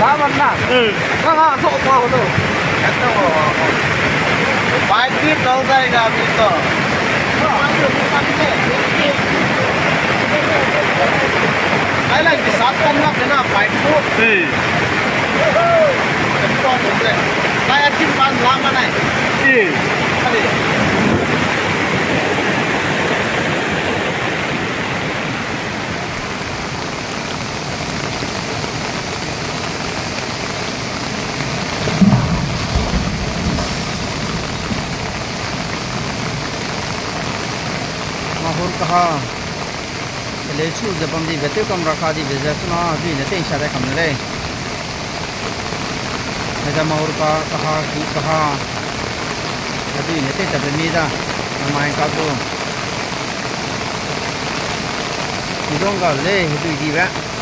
라만나 응가 소파고도 갔다고 바이크 넣어다니가 믿어 I like this up and up and up bike too. Ừ. Cái to cũng đấy. Đây ăn chim ban lắm mà này. Ừ. te ta be mi da mai ka bu di dong ga le hu di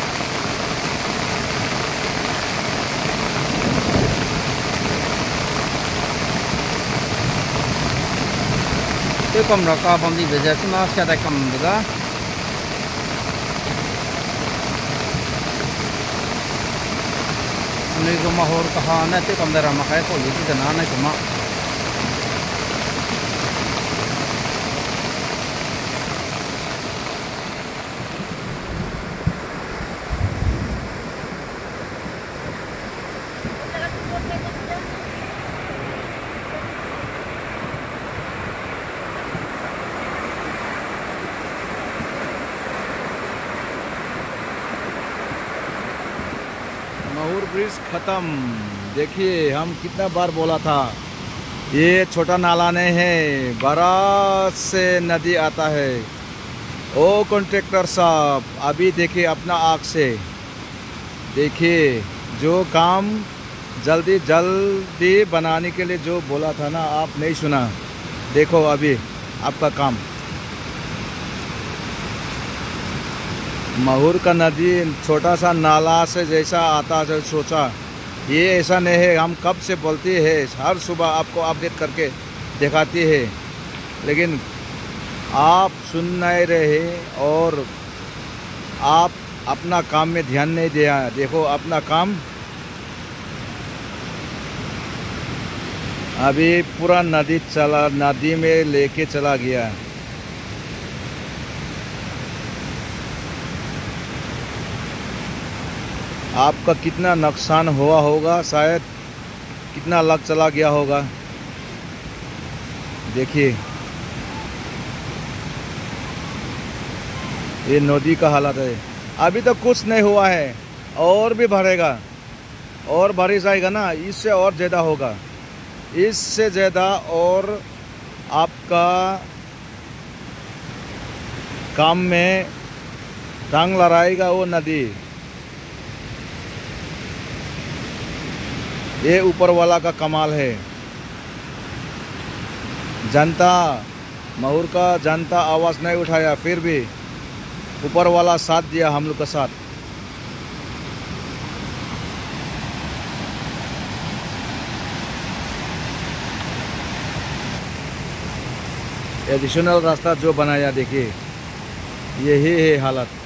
di ba te kam rakha bam di veja suna sha da kam da ni ko mahor kaha na te kam da ra ma khai ko li ti na na ko ma महूर bridge खत्म। देखिए, हम कितना बार बोला था, ये छोटा नाला नहीं है बड़ा से नदी आता है। ओ कॉन्ट्रैक्टर साहब, अभी देखिए अपना आँख से। देखिए, जो काम जल्दी जल्दी बनाने के लिए जो बोला था ना, आप नहीं सुना। देखो अभी, आपका काम। महूर का नदी छोटा सा नाला से जैसा आता है सोचा। ये ऐसा नहीं है, हम कब से बोलते हैं, हर सुबह आपको अपडेट करके दिखाती है। लेकिन आप सुन नहीं रहे और आप अपना काम में ध्यान नहीं दिया। देखो, अपना काम अभी पूरा नदी चला, नदी में लेके चला गया। आपका कितना नुकसान हुआ होगा, शायद कितना लग चला गया होगा। देखिए। ये नदी का हालत है। अभी तो कुछ नहीं हुआ है, और भी भरेगा और भरी जाएगा ना, इससे और ज़्यादा होगा। इससे ज़्यादा और आपका काम में टांग लड़ाएगा वो नदी। ये ऊपर वाला का कमाल है। जनता, महूर का जनता आवाज़ नहीं उठाया, फिर भी ऊपर वाला साथ दिया हम लोग का साथ। एडिशनल रास्ता जो बनाया, देखिए, यही है हालत।